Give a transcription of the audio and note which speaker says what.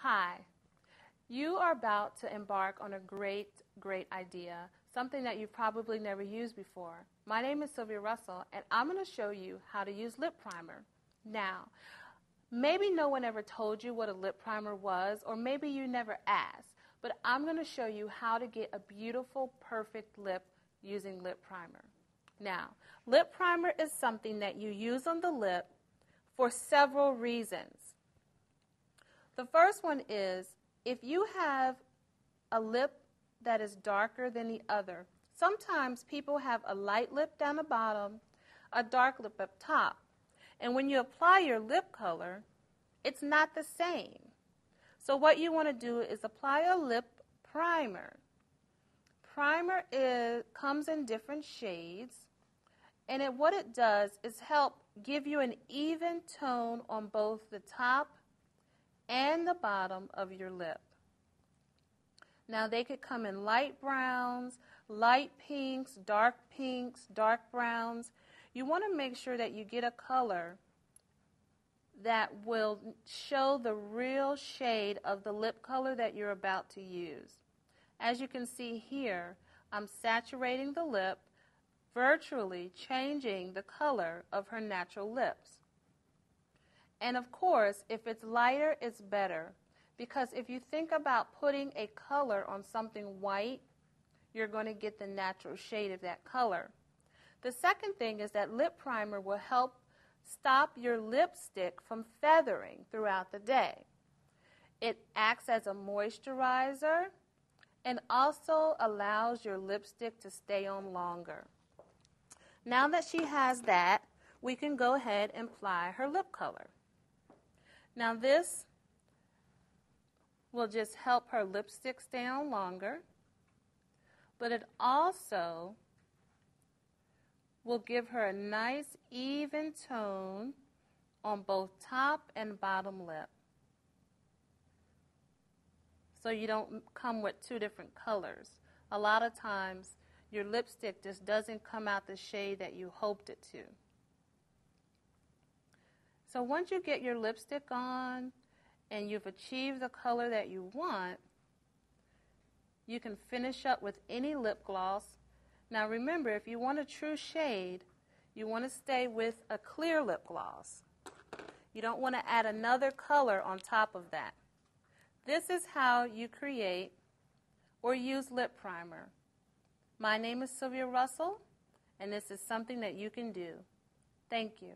Speaker 1: Hi. You are about to embark on a great, great idea, something that you've probably never used before. My name is Sylvia Russell, and I'm going to show you how to use lip primer. Now, maybe no one ever told you what a lip primer was, or maybe you never asked, but I'm going to show you how to get a beautiful, perfect lip using lip primer. Now, lip primer is something that you use on the lip for several reasons. The first one is if you have a lip that is darker than the other, sometimes people have a light lip down the bottom, a dark lip up top. And when you apply your lip color, it's not the same. So what you want to do is apply a lip primer. Primer is, comes in different shades, and it, what it does is help give you an even tone on both the top and the bottom of your lip. Now they could come in light browns, light pinks, dark pinks, dark browns. You want to make sure that you get a color that will show the real shade of the lip color that you're about to use. As you can see here, I'm saturating the lip, virtually changing the color of her natural lips. And of course, if it's lighter, it's better. Because if you think about putting a color on something white, you're going to get the natural shade of that color. The second thing is that lip primer will help stop your lipstick from feathering throughout the day. It acts as a moisturizer and also allows your lipstick to stay on longer. Now that she has that, we can go ahead and apply her lip color. Now this will just help her lipstick stay on longer, but it also will give her a nice even tone on both top and bottom lip. So you don't come with two different colors. A lot of times your lipstick just doesn't come out the shade that you hoped it to. So once you get your lipstick on and you've achieved the color that you want, you can finish up with any lip gloss. Now remember, if you want a true shade, you want to stay with a clear lip gloss. You don't want to add another color on top of that. This is how you create or use lip primer. My name is Sylvia Russell, and this is something that you can do. Thank you.